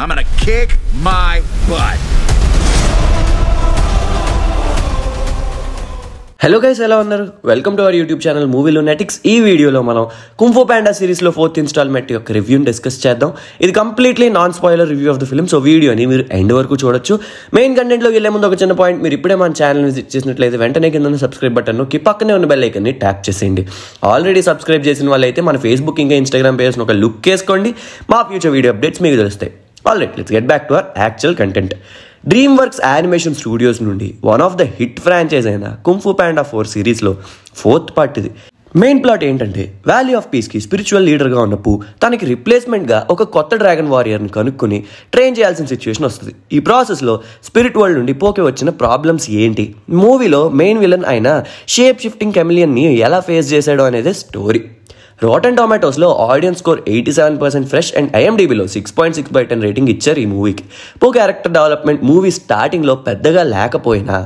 I'm gonna kick my butt. Hello guys ఎలా ఉన్నారు? Welcome to our YouTube channel మూవీలో నెటిక్స్ ఈ వీడియోలో మనం కుంఫో ప్యాండా సిరీస్లో ఫోర్త్ ఇన్స్టాల్మెంట్ యొక్క రివ్యూని డిస్కస్ చేద్దాం. ఇది completely non spoiler review of the film so వీడియోని మీరు ఎండ్ వరకు చూడొచ్చు. మెయిన్ కంటెంట్లో వెళ్ళే ముందు ఒక చిన్న పాయింట్ మీరు ఇప్పుడే మన ఛానల్ విజిట్ చేసినట్లయితే వెంటనే కింద సబ్స్క్రైబ్ బటన్ నొక్కి పక్కనే ఉన్న బెల్ ఐకన్ని ట్యాప్ చేసేయండి. ఆల్రెడీ సబ్స్క్రైబ్ చేసిన వాళ్ళైతే మన ఫేస్బుక్ ఇంకా ఇన్స్టాగ్రామ్ పేజ్ను ఒక లుక్ వేసుకోండి. మా ఫ్యూచర్ వీడియో అప్డేట్స్ మీకు తెలుస్తాయి. All right let's get back to our actual content DreamWorks animation studios నుండి one of the hit franchise అయిన కుంఫు ప్యాండా ఫోర్ సిరీస్లో ఫోర్త్ పార్ట్ ఇది. మెయిన్ ప్లాట్ ఏంటంటే వ్యాలీ ఆఫ్ పీస్కి స్పిరిచువల్ లీడర్గా ఉన్నప్పుడు తనకి రిప్లేస్మెంట్గా ఒక కొత్త డ్రాగన్ వారియర్ని కనుక్కొని ట్రైన్ చేయాల్సిన సిచ్యువేషన్ వస్తుంది. ఈ ప్రాసెస్లో స్పిరిట్ వరల్డ్ నుండి పోకే వచ్చిన ప్రాబ్లమ్స్ ఏంటి? మూవీలో మెయిన్ విలన్ అయిన షేప్ షిఫ్టింగ్ కెమిలియన్ని ఎలా ఫేస్ చేశాడో అనేది story Rotten టొమాటోస్లో audience score eighty seven percent fresh and ఐఎండిబిలో six point six by ten rating ఇచ్చారు ఈ మూవీకి పో క్యారెక్టర్ డెవలప్మెంట్ మూవీ స్టార్టింగ్లో పెద్దగా లేకపోయినా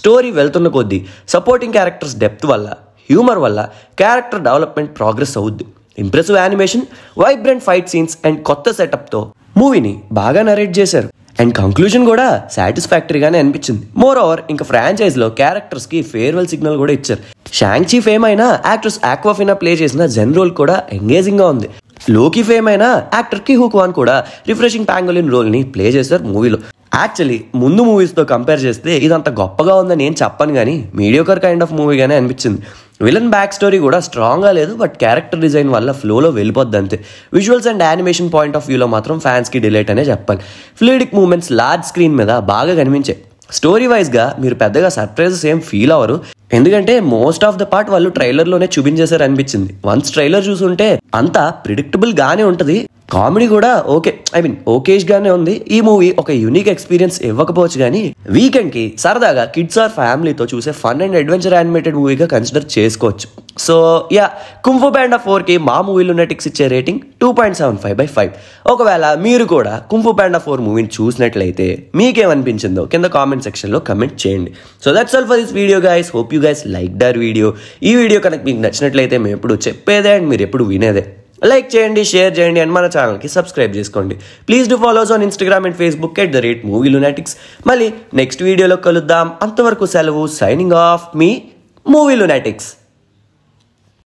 స్టోరీ వెళ్తున్న కొద్దీ సపోర్టింగ్ క్యారెక్టర్స్ డెప్త్ వల్ల హ్యూమర్ వల్ల క్యారెక్టర్ డెవలప్మెంట్ ప్రోగ్రెస్ అవుద్ది. Impressive animation vibrant fight scenes and కొత్త సెటప్తో మూవీని బాగా నరేట్ చేశారు. అండ్ కంక్లూజన్ కూడా సాటిస్ఫాక్టరీగానే అనిపించింది. మోర్ ఓవర్ ఇంకా ఫ్రాంచైజ్లో క్యారెక్టర్స్కి ఫేర్వెల్ సిగ్నల్ కూడా ఇచ్చారు. షాంగ్చీ ఫేమ్ అయినా యాక్ట్రెస్ ఆక్వాఫినా ప్లే చేసిన జెన్ రోల్ కూడా ఎంగేజింగ్గా ఉంది. లోకి ఫేమ్ అయిన యాక్టర్కి హుక్వాన్ కూడా రిఫ్రెషింగ్ ప్యాంగోలిన్ రోల్ని ప్లే చేశారు మూవీలో యాక్చువల్లీ ముందు మూవీస్తో కంపేర్ చేస్తే ఇదంత గొప్పగా ఉందని నేను చెప్పను కానీ మీడియోకర్ కైండ్ ఆఫ్ మూవీగానే అనిపించింది. విలన్ బ్యాక్ స్టోరీ కూడా స్ట్రాంగ్గా లేదు బట్ క్యారెక్టర్ డిజైన్ వల్ల ఫ్లోలో వెళ్ళిపోద్ది అంతే. Visuals and animation point of వ్యూలో మాత్రం ఫ్యాన్స్కి డిలేట్ అనే చెప్పాలి. ఫ్లూయిడిక్ మూమెంట్స్ లార్జ్ స్క్రీన్ మీద బాగా కనిపించాయి. స్టోరీ వైజ్గా మీరు పెద్దగా సర్ప్రైజెస్ ఏం ఫీల్ అవ్వరు. ఎందుకంటే మోస్ట్ ఆఫ్ ద పార్ట్ వాళ్ళు ట్రైలర్లోనే చూపించేశారు అనిపించింది. వన్స్ ట్రైలర్ చూసుంటే అంతా ప్రిడిక్టబుల్ గానే ఉంటుంది. కామెడీ కూడా ఓకే. ఐ మీన్ ఓకేష్ గానే ఉంది. ఈ మూవీ ఒక యూనిక్ ఎక్స్పీరియన్స్ ఇవ్వకపోవచ్చు కానీ వీకెండ్కి సరదాగా కిడ్స్ ఆర్ ఫ్యామిలీతో చూసే ఫన్ అండ్ అడ్వెంచర్ యానిమేటెడ్ మూవీగా కన్సిడర్ చేసుకోవచ్చు. సో యా కుంఫు బ్యాండ్ ఫోర్కి మా మూవీలో టిక్స్ ఇచ్చే rating two point seven five by five ఒకవేళ మీరు కూడా కుంఫు బ్యాండ్ ఫోర్ మూవీని చూసినట్లయితే మీకేమనిపించిందో కింద కామెంట్ సెక్షన్లో కమెంట్ చేయండి. So that's all for this video guys hope you guys like the video ఈ వీడియో కనుక మీకు నచ్చినట్లయితే మేము ఎప్పుడు చెప్పేదే అండ్ మీరు ఎప్పుడు వినేదే. లైక్ చేయండి షేర్ చేయండి అండ్ మన ఛానల్కి సబ్స్క్రైబ్ చేసుకోండి. Please do follows on Instagram and Facebook at the rate movie lunatics మళ్ళీ నెక్స్ట్ వీడియోలో కలుద్దాం. అంతవరకు సెలవు సైనింగ్ ఆఫ్ మీ మూవీ లునాటిక్స్